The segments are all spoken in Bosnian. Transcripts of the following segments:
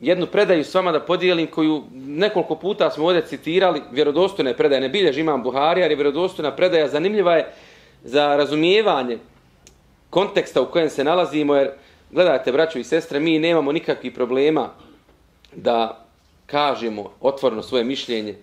jednu predaju s vama da podijelim koju nekoliko puta smo ovdje citirali, vjerodostojne predaje, ne bilježi imam Buhari, ali vjerodostojna predaja. Zanimljiva je za razumijevanje konteksta u kojem se nalazimo, jer gledajte, braćo i sestre, mi nemamo nikakvih problema da kažemo otvorno svoje mišljenje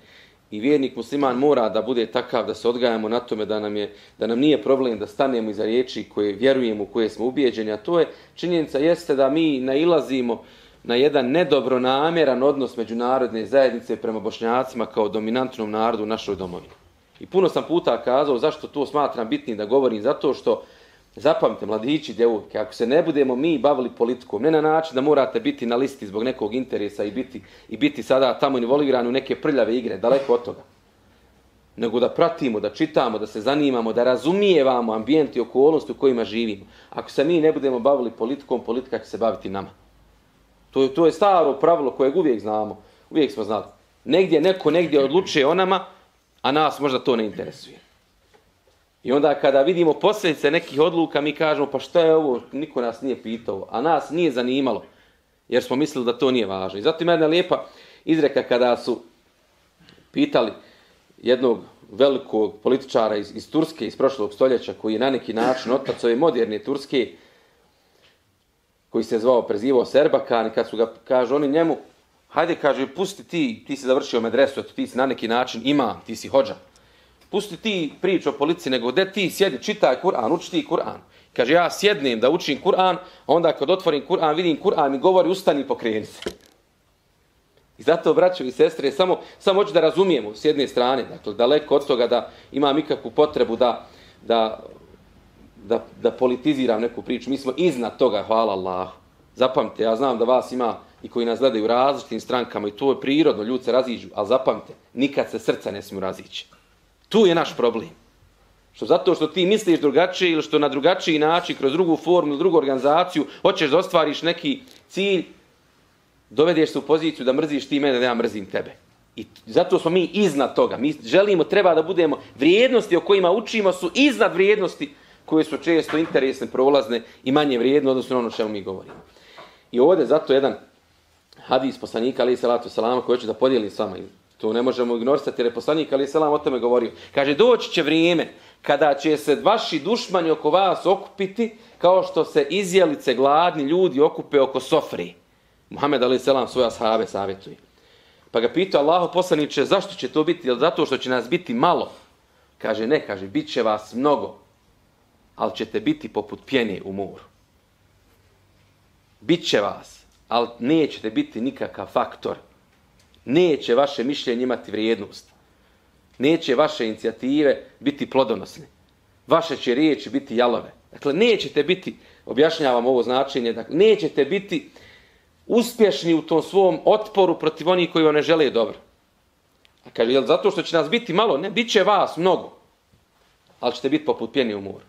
i vjernik musliman mora da bude takav da se odgajamo na tome da nam, je, da nam nije problem da stanemo iza riječi koje vjerujemo, u koje smo ubijeđeni, a to je činjenica jeste da mi nailazimo na jedan nedobronamjeran odnos međunarodne zajednice prema bošnjacima kao dominantnom narodu u našoj domovini. I puno sam puta kazao zašto to smatram bitnim da govorim, zato što Zapamte, mladići, djevojke, ako se ne budemo mi bavili politikom, ne na način da morate biti na listi zbog nekog interesa i biti, i biti sada tamo involvirani u neke prljave igre, daleko od toga. Nego da pratimo, da čitamo, da se zanimamo, da razumijevamo ambijent i okolnosti u kojima živimo. Ako se mi ne budemo bavili politikom, politika će se baviti nama. To je, to je staro pravilo koje uvijek znamo. Uvijek smo znali. Negdje neko negdje odlučuje o nama, a nas možda to ne interesuje. I onda kada vidimo posljedice nekih odluka, mi kažemo pa šta je ovo, niko nas nije pitao, a nas nije zanimalo, jer smo mislili da to nije važno. I zato ima jedna lijepa izreka kada su pitali jednog velikog političara iz, iz Turske, iz prošlog stoljeća, koji je na neki način otac ove moderne Turske, koji se zvao, prezivao Serbakan, kad su ga, kaže oni njemu, hajde, kaže, pusti ti, ti si završio medresu, ti si na neki način ima, ti si hođa pusti ti priču o policiji, nego gde ti sjedi, čitaj Kur'an, uči ti Kur'an. Kaže, ja sjednem da učim Kur'an, onda kad otvorim Kur'an, vidim Kur'an mi govori, ustani i pokreni se. I zato, braćo i sestre, samo, samo hoću da razumijemo s jedne strane, dakle, daleko od toga da imam ikakvu potrebu da, da, da, da politiziram neku priču. Mi smo iznad toga, hvala Allah. Zapamte, ja znam da vas ima i koji nas gledaju u različitim strankama i to je prirodno, ljudi se raziđu, ali zapamte, nikad se srca ne smiju razići. Tu je naš problem. Što zato što ti misliš drugačije ili što na drugačiji način, kroz drugu formu ili drugu organizaciju, hoćeš da ostvariš neki cilj, dovedeš se u poziciju da mrziš ti mene, da ja mrzim tebe. I zato smo mi iznad toga. Mi želimo, treba da budemo, vrijednosti o kojima učimo su iznad vrijednosti koje su često interesne, prolazne i manje vrijedne, odnosno ono što mi govorimo. I ovdje zato jedan hadis poslanika, ali i salatu salama, koji ću da podijelim s vama To ne možemo ignorisati jer je poslanik Ali Selam o tome govorio. Kaže, doći će vrijeme kada će se vaši dušmani oko vas okupiti kao što se izjelice gladni ljudi okupe oko sofri. Muhammed Ali Selam svoja sahabe savjetuje. Pa ga pitao Allaho poslaniče, zašto će to biti? Jel zato što će nas biti malo? Kaže, ne, kaže, bit će vas mnogo, ali ćete biti poput pjene u moru. Biće vas, ali nećete biti nikakav faktor neće vaše mišljenje imati vrijednost. Neće vaše inicijative biti plodonosne. Vaše će riječi biti jalove. Dakle, nećete biti, objašnjavam ovo značenje, dakle, nećete biti uspješni u tom svom otporu protiv onih koji vam ne žele dobro. A kaže, jel zato što će nas biti malo? Ne, bit će vas mnogo. Ali ćete biti poput pjeni u moru.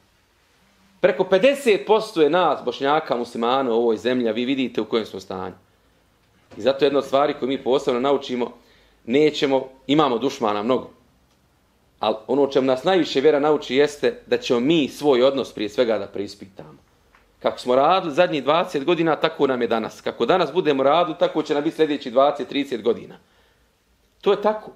Preko 50% je nas, bošnjaka, muslimana u ovoj zemlji, a vi vidite u kojem smo stanju. I zato jedna od stvari koju mi posebno naučimo, nećemo, imamo dušmana mnogo. Ali ono čemu nas najviše vjera nauči jeste da ćemo mi svoj odnos prije svega da preispitamo. Kako smo radili zadnjih 20 godina, tako nam je danas. Kako danas budemo radili, tako će nam biti sljedeći 20-30 godina. To je tako.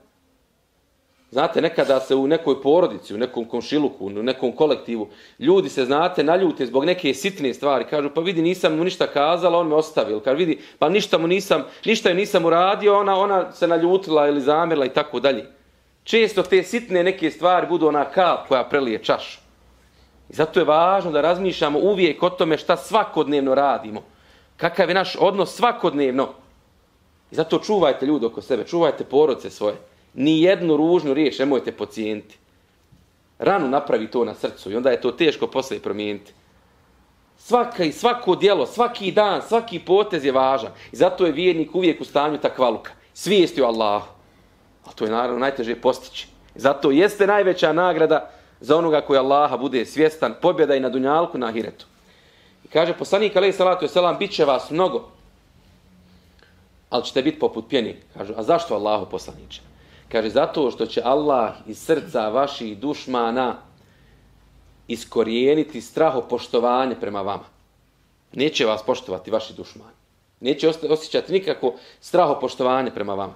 Znate, nekada se u nekoj porodici, u nekom komšiluku, u nekom kolektivu, ljudi se, znate, naljute zbog neke sitne stvari. Kažu, pa vidi, nisam mu ništa kazala, on me ostavio. Kažu, vidi, pa ništa mu nisam, ništa ju nisam uradio, ona, ona se naljutila ili zamirla i tako dalje. Često te sitne neke stvari budu ona kap koja prelije čašu. I zato je važno da razmišljamo uvijek o tome šta svakodnevno radimo. Kakav je naš odnos svakodnevno. I zato čuvajte ljudi oko sebe, čuvajte porodce svoje ni jednu ružnu riječ nemojte pocijeniti. Ranu napravi to na srcu i onda je to teško posle promijeniti. Svaka i svako dijelo, svaki dan, svaki potez je važan. I zato je vjernik uvijek u stanju takvaluka. Svijesti o Allahu. A to je naravno najteže postići. Zato jeste najveća nagrada za onoga koji Allaha bude svjestan, pobjeda i na dunjalku na ahiretu. I kaže poslanik alaih salatu je selam, bit će vas mnogo, ali ćete biti poput pjeni. Kažu, a zašto Allahu poslaniće? Kaže, zato što će Allah iz srca vaših dušmana iskorijeniti straho poštovanje prema vama. Neće vas poštovati vaši dušmani. Neće osjećati nikako strahopoštovanje prema vama.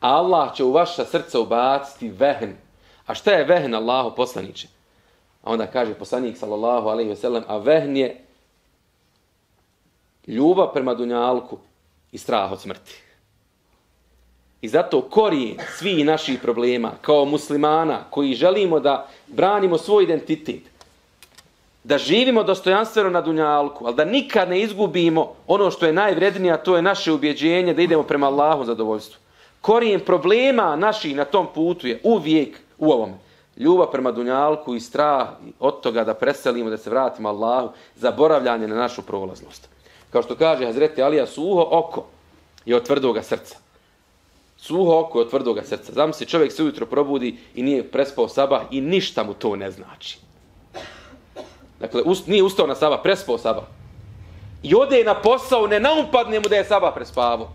Allah će u vaša srca ubaciti vehn. A šta je vehn Allahu poslaniće? A onda kaže poslanik sallallahu alaihi ve sellem, a vehn je ljubav prema dunjalku i strah od smrti. I zato korijen svi naših problema kao muslimana koji želimo da branimo svoj identitet, da živimo dostojanstveno na dunjalku, ali da nikad ne izgubimo ono što je najvrednije, a to je naše ubjeđenje da idemo prema Allahu zadovoljstvu. Korijen problema naših na tom putu je uvijek u ovome. Ljubav prema dunjalku i strah od toga da preselimo, da se vratimo Allahu, zaboravljanje na našu prolaznost. Kao što kaže Hazreti Alija, suho oko je od tvrdoga srca. Suho oko od tvrdoga srca. Znam se, čovjek se ujutro probudi i nije prespao sabah i ništa mu to ne znači. Dakle, ust, nije ustao na sabah, prespao sabah. I ode na posao, ne naumpadne mu da je sabah prespavo.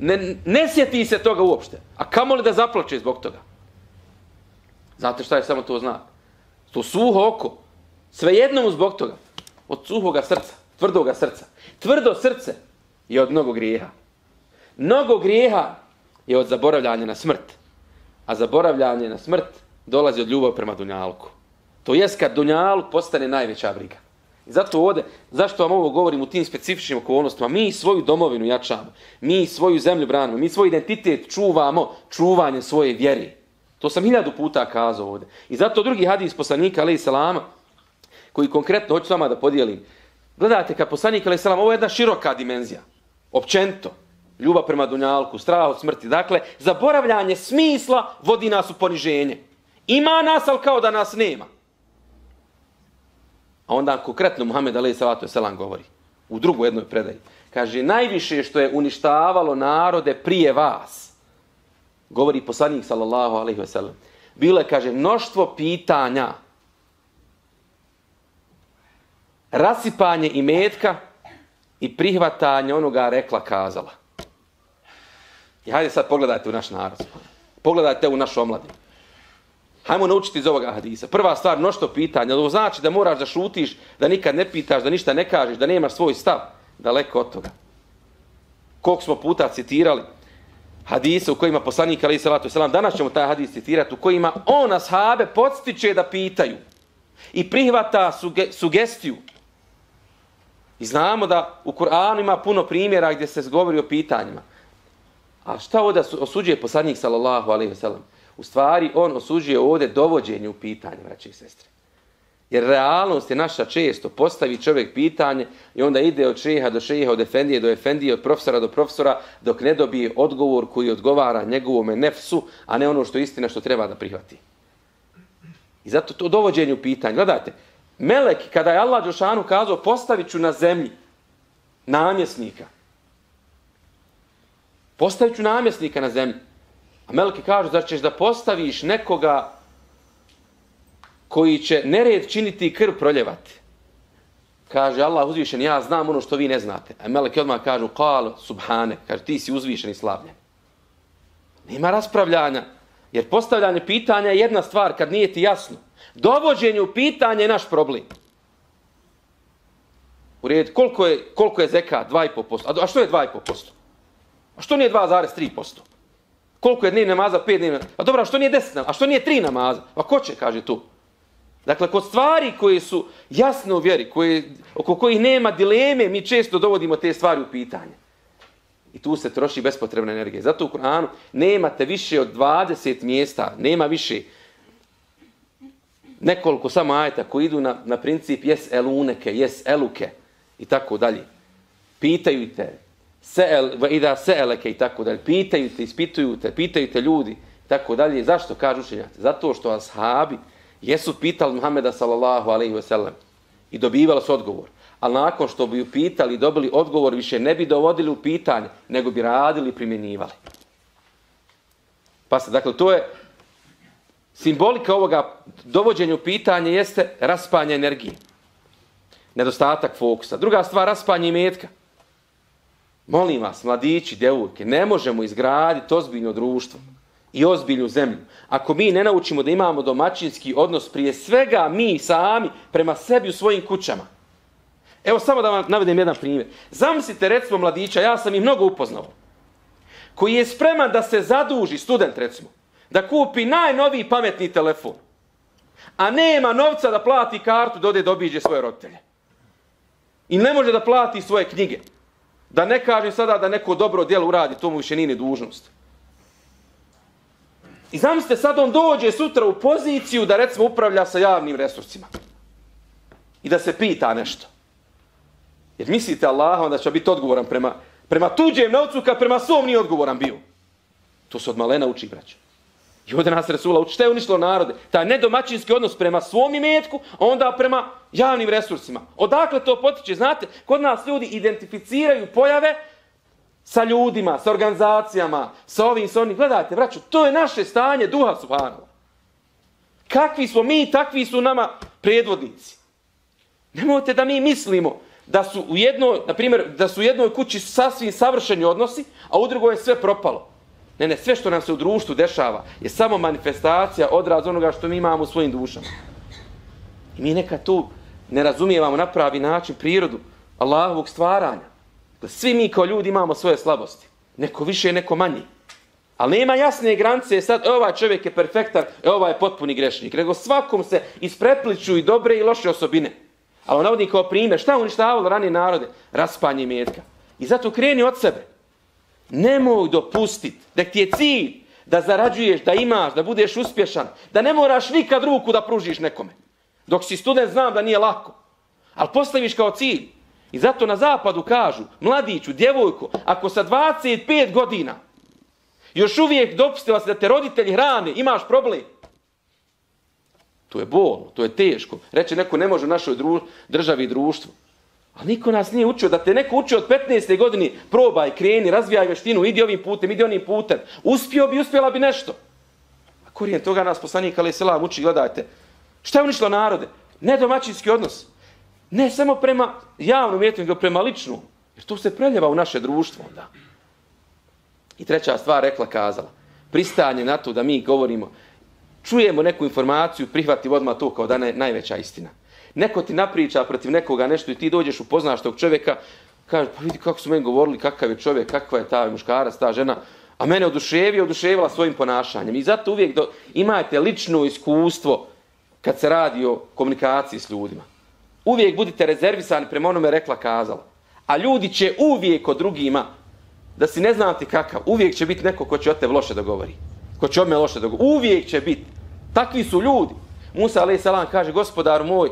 Ne, ne sjeti se toga uopšte. A kamo li da zaplače zbog toga? Znate šta je samo to znak? To suho oko. Svejedno mu zbog toga. Od suhoga srca. Tvrdoga srca. Tvrdo srce je od mnogo grijeha. Mnogo grijeha je od zaboravljanja na smrt. A zaboravljanje na smrt dolazi od ljubav prema Dunjalku. To jest kad Dunjaluk postane najveća briga. I zato ovdje, zašto vam ovo govorim u tim specifičnim okolnostima, mi svoju domovinu jačamo, mi svoju zemlju branimo, mi svoj identitet čuvamo, čuvanje svoje vjere. To sam hiljadu puta kazao ovdje. I zato drugi hadis poslanika, alaih salama, koji konkretno hoću s vama da podijelim. Gledajte, kad poslanik, alaih salama, ovo je jedna široka dimenzija. Općento ljubav prema dunjalku, strah od smrti. Dakle, zaboravljanje smisla vodi nas u poniženje. Ima nas, ali kao da nas nema. A onda konkretno Muhammed Ali Salatu Selam govori u drugoj jednoj predaji. Kaže, najviše što je uništavalo narode prije vas, govori poslanik sallallahu alaihi ve sellem, bilo je, kaže, mnoštvo pitanja, rasipanje i metka i prihvatanje onoga rekla kazala. I hajde sad pogledajte u naš narod. Pogledajte u našu omladinu. Hajmo naučiti iz ovoga hadisa. Prva stvar, mnošto pitanja. Ovo znači da moraš da šutiš, da nikad ne pitaš, da ništa ne kažeš, da nemaš svoj stav. Daleko od toga. Koliko smo puta citirali hadise u kojima poslanik Ali Salatu Selam, danas ćemo taj hadis citirati, u kojima on ashabe podstiče da pitaju i prihvata suge, sugestiju. I znamo da u Kur'anu ima puno primjera gdje se govori o pitanjima. A šta ovdje osuđuje poslanik sallallahu alaihi ve sellem? U stvari, on osuđuje ovdje dovođenje u pitanje, braće i sestre. Jer realnost je naša često. Postavi čovjek pitanje i onda ide od šeha do šeha, od efendije do efendije, od profesora do profesora, dok ne dobije odgovor koji odgovara njegovome nefsu, a ne ono što je istina što treba da prihvati. I zato to dovođenje u pitanje. Gledajte, Melek, kada je Allah Đošanu kazao, postavit ću na zemlji namjesnika. Postavit ću namjesnika na zemlji. A meleki kažu, zar ćeš da postaviš nekoga koji će nered činiti i krv proljevati. Kaže Allah uzvišen, ja znam ono što vi ne znate. A meleki odmah kažu, kal, subhane, kaže, ti si uzvišen i slavljen. Nema raspravljanja, jer postavljanje pitanja je jedna stvar kad nije ti jasno. Dovođenje u pitanje je naš problem. U red, koliko je, koliko je zeka? 2,5%. A što je 2,5%? A što nije 2,3%? Koliko je dnevna namaza? 5 dnevna. A dobro, a što nije 10 namaza? A što nije 3 namaza? Pa ko će, kaže tu? Dakle, kod stvari koje su jasne u vjeri, koje, oko kojih nema dileme, mi često dovodimo te stvari u pitanje. I tu se troši bespotrebna energija. Zato u Kur'anu nemate više od 20 mjesta, nema više nekoliko samo ajeta koji idu na, na princip jes eluneke, jes eluke i tako dalje. Pitaju te, se'el, va ida se'eleke i tako dalje. Pitaju te, ispituju te, pitaju te ljudi i tako dalje. Zašto kažu učenjaci? Zato što ashabi jesu pitali Muhammeda sallallahu alaihi ve sellem i dobivali su odgovor. Ali nakon što bi ju pitali i dobili odgovor, više ne bi dovodili u pitanje, nego bi radili i primjenjivali. Pa se, dakle, to je simbolika ovoga dovođenja u pitanje jeste raspanje energije. Nedostatak fokusa. Druga stvar, raspanje imetka. Molim vas, mladići, djevojke, ne možemo izgraditi ozbiljno društvo i ozbiljnu zemlju. Ako mi ne naučimo da imamo domaćinski odnos prije svega mi sami prema sebi u svojim kućama. Evo samo da vam navedem jedan primjer. Zamislite recimo mladića, ja sam ih mnogo upoznao, koji je spreman da se zaduži, student recimo, da kupi najnoviji pametni telefon, a nema novca da plati kartu da ode dobiđe svoje roditelje. I ne može da plati svoje knjige. Da ne kaže sada da neko dobro djelo uradi, to mu više nije dužnost. I zamislite, sad on dođe sutra u poziciju da recimo upravlja sa javnim resursima. I da se pita nešto. Jer mislite Allah onda će biti odgovoran prema, prema tuđem novcu kad prema svom nije odgovoran bio. To se od malena uči, braćo. I ovdje nas Resula uči. Šta je uništilo narode? Taj nedomaćinski odnos prema svom imetku, a onda prema javnim resursima. Odakle to potiče? Znate, kod nas ljudi identificiraju pojave sa ljudima, sa organizacijama, sa ovim, sa onim. Gledajte, braćo, to je naše stanje duha, subhanallah. Kakvi smo mi, takvi su nama predvodnici. Nemojte da mi mislimo da su u jednoj, na primjer, da su u jednoj kući sasvim savršeni odnosi, a u drugoj je sve propalo. Ne, ne, sve što nam se u društvu dešava je samo manifestacija odraz onoga što mi imamo u svojim dušama. I mi neka tu ne razumijevamo na pravi način prirodu Allahovog stvaranja. Da svi mi kao ljudi imamo svoje slabosti. Neko više, neko manji. Ali nema jasne granice, sad e, ovaj čovjek je perfektan, e, ovaj je potpuni grešnik. Nego svakom se isprepliču i dobre i loše osobine. Ali on navodi kao primjer, šta uništavalo ranije narode? Raspanje metka. I zato kreni od sebe. Nemoj dopustiti da ti je cilj da zarađuješ, da imaš, da budeš uspješan, da ne moraš nikad ruku da pružiš nekome. Dok si student znam da nije lako. Ali postaviš kao cilj. I zato na zapadu kažu, mladiću, djevojko, ako sa 25 godina još uvijek dopustila se da te roditelji hrane, imaš problem. To je bol, to je teško. Reče neko ne može u našoj dru državi i društvu. A niko nas nije učio da te neko učio od 15. godini probaj, kreni, razvijaj veštinu, idi ovim putem, idi onim putem. Uspio bi, uspjela bi nešto. A korijen toga nas poslanik Ali Selam uči, gledajte. Šta je unišlo narode? Ne domaćinski odnos. Ne samo prema javnom mjetu, nego prema ličnom. Jer to se preljeva u naše društvo onda. I treća stvar rekla, kazala. Pristanje na to da mi govorimo čujemo neku informaciju, prihvati odmah to kao da je najveća istina. Neko ti napriča protiv nekoga nešto i ti dođeš upoznaš tog čovjeka, kaže, pa vidi kako su meni govorili, kakav je čovjek, kakva je ta muškarac, ta žena, a mene oduševi, oduševila svojim ponašanjem. I zato uvijek do, imajte lično iskustvo kad se radi o komunikaciji s ljudima. Uvijek budite rezervisani prema onome rekla kazala. A ljudi će uvijek o drugima, da si ne znati kakav, uvijek će biti neko ko će o tebe loše da govori. ko će o me loše dogovor. Uvijek će biti. Takvi su ljudi. Musa a.s. kaže, gospodar moj,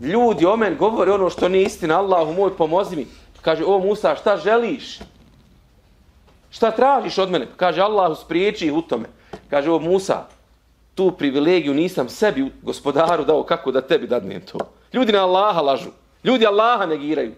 ljudi o meni govore ono što nije istina, Allahu moj, pomozi mi. Kaže, o Musa, šta želiš? Šta tražiš od mene? Kaže, Allahu spriječi u tome. Kaže, o Musa, tu privilegiju nisam sebi, gospodaru, dao kako da tebi dadnem to. Ljudi na Allaha lažu. Ljudi Allaha negiraju.